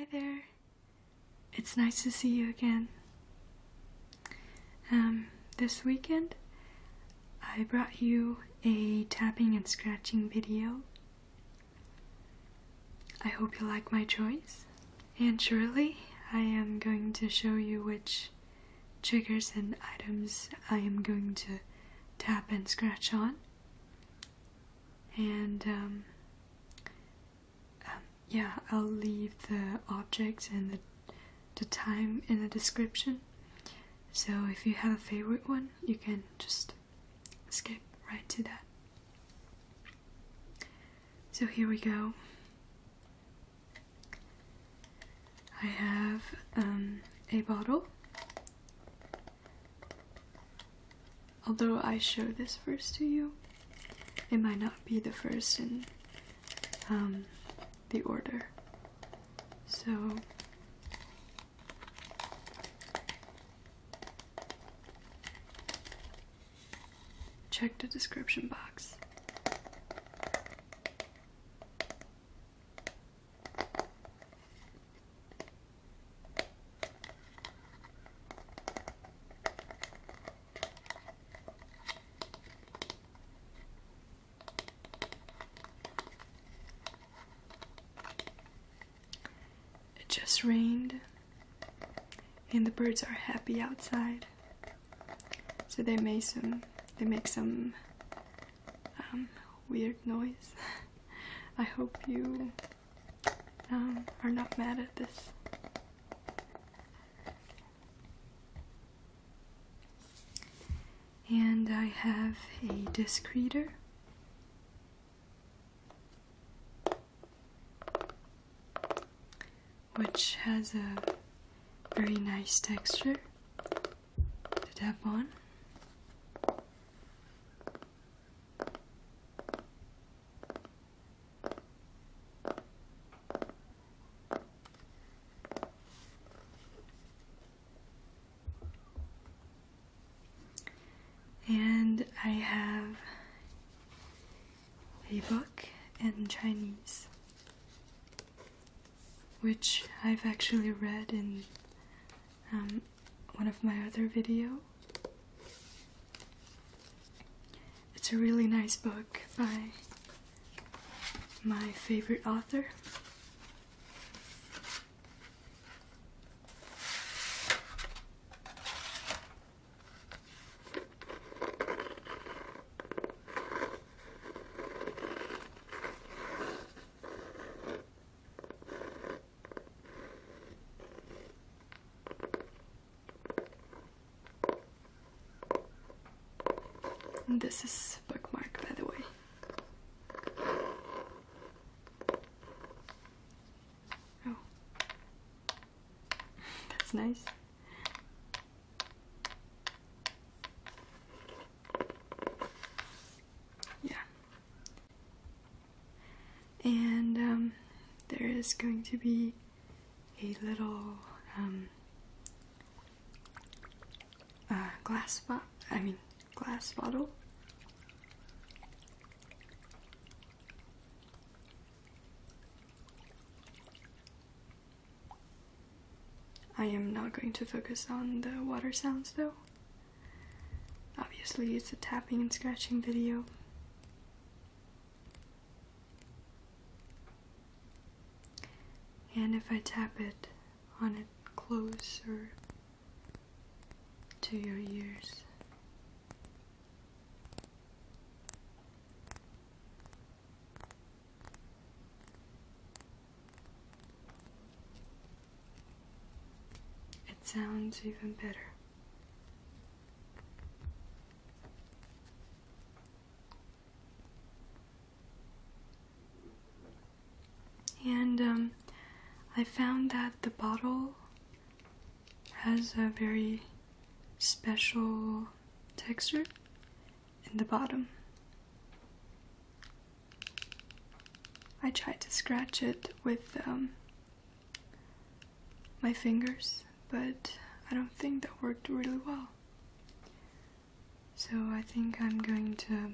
Hi there. It's nice to see you again. Um, this weekend I brought you a tapping and scratching video. I hope you like my choice. And shortly I am going to show you which triggers and items I am going to tap and scratch on. And um, yeah, I'll leave the objects and the, the time in the description. So if you have a favorite one, you can just skip right to that. So here we go. I have um, a bottle. Although I show this first to you, it might not be the first in um, the order. So check the description box. It just rained, and the birds are happy outside. So they make some, they make some um, weird noise. I hope you um, are not mad at this. And I have a disc reader. Which has a very nice texture to tap on. And I have a book in Chinese, which I've actually read in um, one of my other videos. It's a really nice book by my favorite author. And this is bookmark, by the way. Oh, that's nice. Yeah. And um, there is going to be a little um, uh, glass bottle. I mean, glass bottle. I am not going to focus on the water sounds though. Obviously, it's a tapping and scratching video. And if I tap it on it closer to your ears, it sounds even better. And um, I found that the bottle has a very special texture in the bottom. I tried to scratch it with um, my fingers, but I don't think that worked really well. So I think I'm going to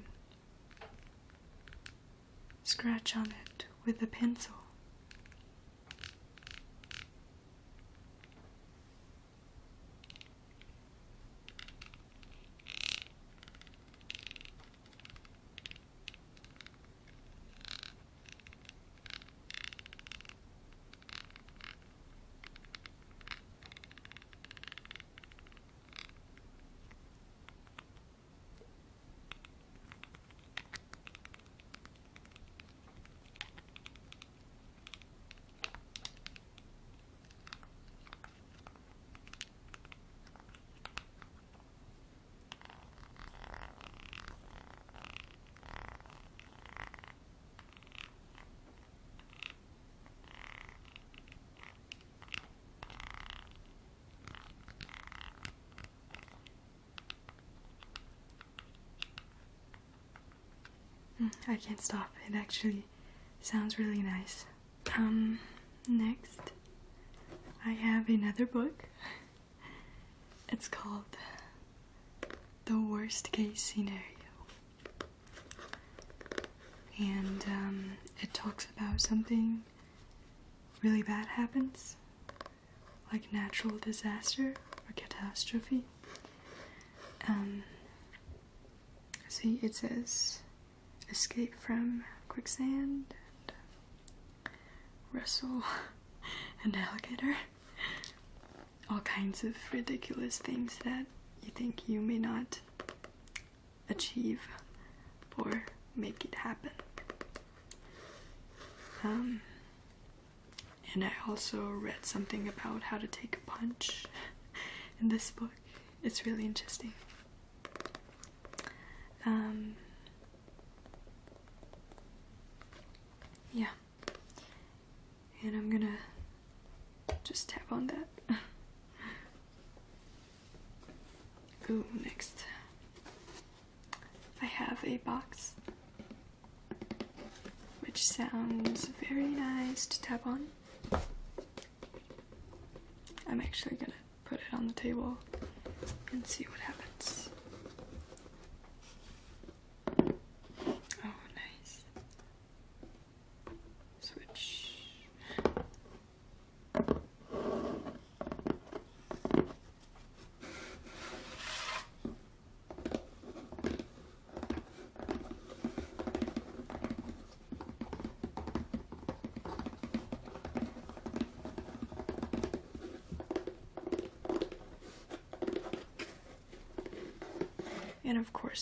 scratch on it with a pencil. I can't stop. It actually sounds really nice. Um, next, I have another book. It's called The Worst Case Scenario. And um, it talks about something really bad happens, like natural disaster or catastrophe. Um, see, it says escape from quicksand and wrestle an alligator. All kinds of ridiculous things that you think you may not achieve or make it happen. Um, and I also read something about how to take a punch in this book. It's really interesting. Um, yeah. And I'm gonna just tap on that. Ooh, next. I have a box which sounds very nice to tap on. I'm actually gonna put it on the table and see what happens.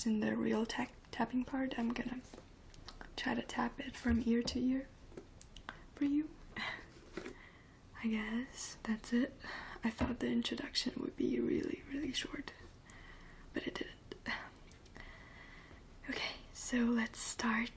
In the real tap tapping part, I'm gonna try to tap it from ear to ear for you. I guess that's it. I thought the introduction would be really, really short, but it didn't. Okay, so let's start